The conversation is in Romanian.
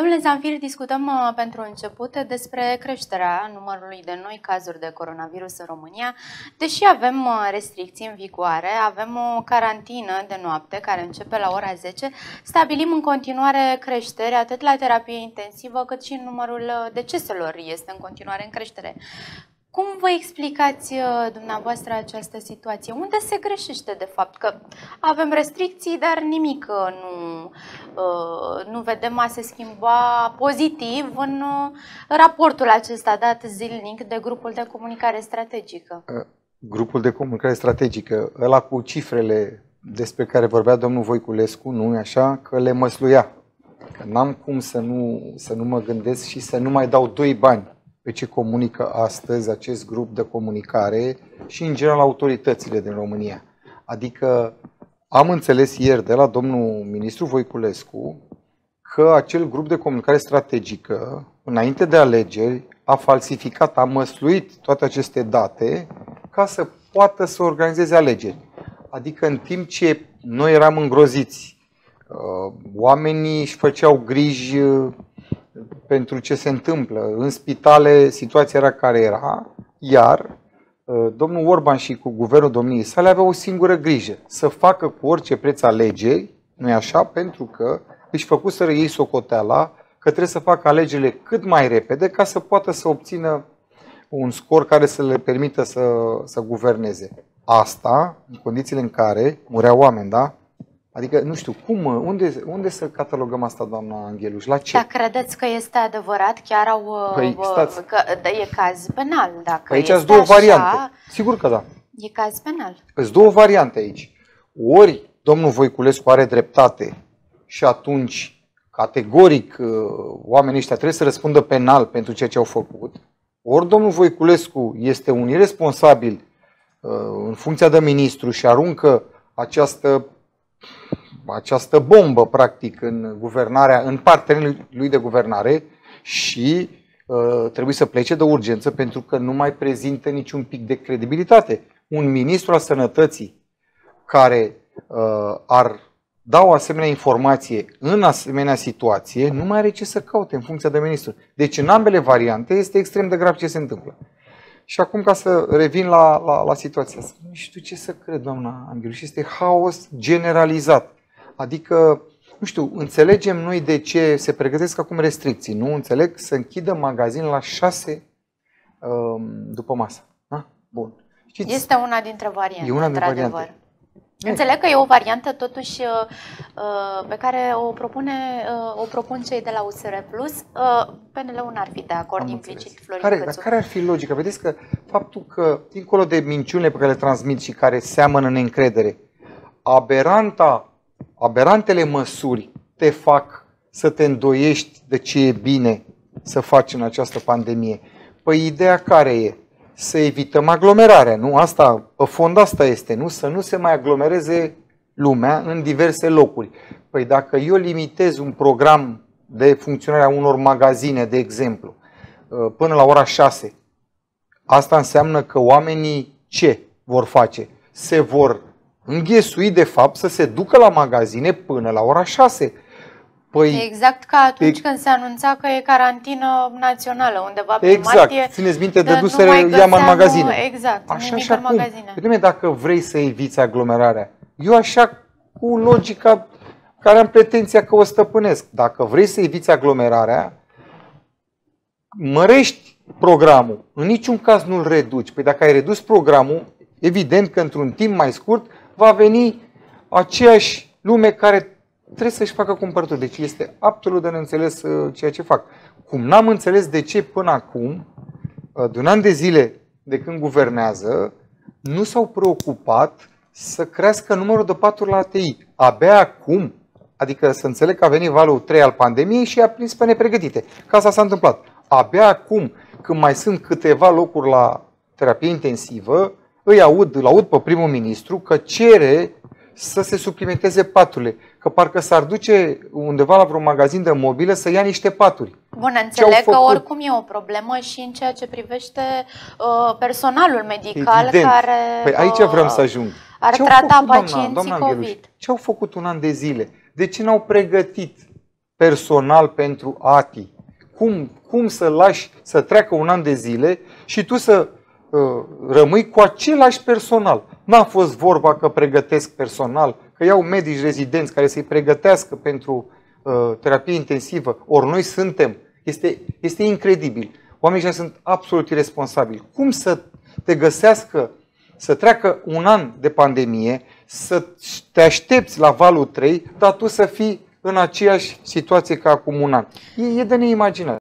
Domnule Zanfir, discutăm uh, pentru început despre creșterea numărului de noi cazuri de coronavirus în România. Deși avem uh, restricții în vigoare, avem o carantină de noapte care începe la ora 10, stabilim în continuare creștere atât la terapie intensivă cât și în numărul uh, deceselor este în continuare în creștere. Cum vă explicați uh, dumneavoastră această situație? Unde se greșește de fapt? Că avem restricții, dar nimic uh, nu, uh, nu vedem a se schimba pozitiv în raportul acesta dat zilnic de grupul de comunicare strategică. Grupul de comunicare strategică, ăla cu cifrele despre care vorbea domnul Voiculescu, nu așa, că le măsluia. Că n-am cum să nu, să nu mă gândesc și să nu mai dau doi bani pe ce comunică astăzi acest grup de comunicare și, în general, autoritățile din România. Adică am înțeles ieri de la domnul ministru Voiculescu că acel grup de comunicare strategică, înainte de alegeri, a falsificat, a măsluit toate aceste date ca să poată să organizeze alegeri. Adică în timp ce noi eram îngroziți, uh, oamenii își făceau griji pentru ce se întâmplă. În spitale situația era care era, iar uh, domnul Orban și cu guvernul domniei sale aveau o singură grijă, să facă cu orice preț alegeri, nu-i așa, pentru că își făcuseră ei socoteala că trebuie să facă alegerile cât mai repede ca să poată să obțină un scor care să le permită să, să guverneze. Asta, în condițiile în care mureau oameni, da? Adică, nu știu, cum, unde, unde să catalogăm asta, doamna Angheluș? La ce? Dar credeți că este adevărat? Chiar au... Păi, stați. Că, da, e caz penal, dacă Aici sunt două așa, variante. Sigur că da. E caz penal. Sunt două variante aici. Ori domnul Voiculescu are dreptate și atunci, categoric, uh, oamenii ăștia trebuie să răspundă penal pentru ceea ce au făcut, ori domnul Voiculescu este un irresponsabil uh, în funcția de ministru și aruncă această această bombă, practic, în guvernarea, în partea lui de guvernare și uh, trebuie să plece de urgență pentru că nu mai prezintă niciun pic de credibilitate. Un ministru al sănătății care uh, ar da o asemenea informație în asemenea situație, nu mai are ce să caute în funcția de ministru. Deci, în ambele variante, este extrem de grav ce se întâmplă. Și acum, ca să revin la, la, la situația asta, nu știu ce să cred, doamna Angelu, și este haos generalizat. Adică, nu știu, înțelegem noi de ce se pregătesc acum restricții, nu? Înțeleg să închidă magazin la șase um, după masă. Da? Bun. Știți, este una dintre variante, e una dintre variante. Înțeleg că e o variantă totuși uh, uh, pe care o, propune, uh, o propun cei de la USR Plus. PNL-ul n-ar fi de acord Am implicit Florin care, dar care ar fi logica? Vedeți că faptul că, dincolo de minciunile pe care le transmit și care seamănă în încredere, aberanta, aberantele măsuri te fac să te îndoiești de ce e bine să faci în această pandemie. Păi ideea care e? Să evităm aglomerarea, nu? Asta, pe fond asta este, nu? Să nu se mai aglomereze lumea în diverse locuri. Păi dacă eu limitez un program de funcționare a unor magazine, de exemplu, uh, până la ora 6, asta înseamnă că oamenii ce vor face? Se vor înghesui, de fapt, să se ducă la magazine până la ora 6 Păi, exact ca atunci e... când se anunța că e carantină națională, undeva pe exact. martie. Țineți minte, de dusere iam în magazine. Exact, așa și acum. Magazine. Păi, dacă vrei să eviți aglomerarea, eu așa cu logica care am pretenția că o stăpânesc. Dacă vrei să eviți aglomerarea, mărești programul. În niciun caz nu-l reduci. Păi dacă ai redus programul, evident că într-un timp mai scurt va veni aceeași lume care trebuie să-și facă cumpărături. Deci este absolut de neînțeles uh, ceea ce fac. Cum n-am înțeles de ce până acum, uh, de un an de zile de când guvernează, nu s-au preocupat să crească numărul de paturi la ATI. Abia acum, adică să înțeleg că a venit valul 3 al pandemiei și a prins pe nepregătite. Ca asta s-a întâmplat. Abia acum, când mai sunt câteva locuri la terapie intensivă, îi aud, îl aud pe primul ministru că cere să se suplimenteze paturile. Că parcă s-ar duce undeva la vreun magazin de mobilă să ia niște paturi. Bun, înțeleg că oricum e o problemă și în ceea ce privește uh, personalul medical Evident. care păi aici uh, vreau să ajung. ar ce trata făcut, pacienții doamna, doamna COVID. Ce au făcut un an de zile? De ce n-au pregătit personal pentru ATI? Cum, cum să lași să treacă un an de zile și tu să uh, rămâi cu același personal? N-a fost vorba că pregătesc personal, că iau medici rezidenți care să-i pregătească pentru uh, terapie intensivă, ori noi suntem. Este, este incredibil. Oamenii ăștia sunt absolut irresponsabili. Cum să te găsească, să treacă un an de pandemie, să te aștepți la valul 3, dar tu să fii în aceeași situație ca acum un an. E, e de neimaginat.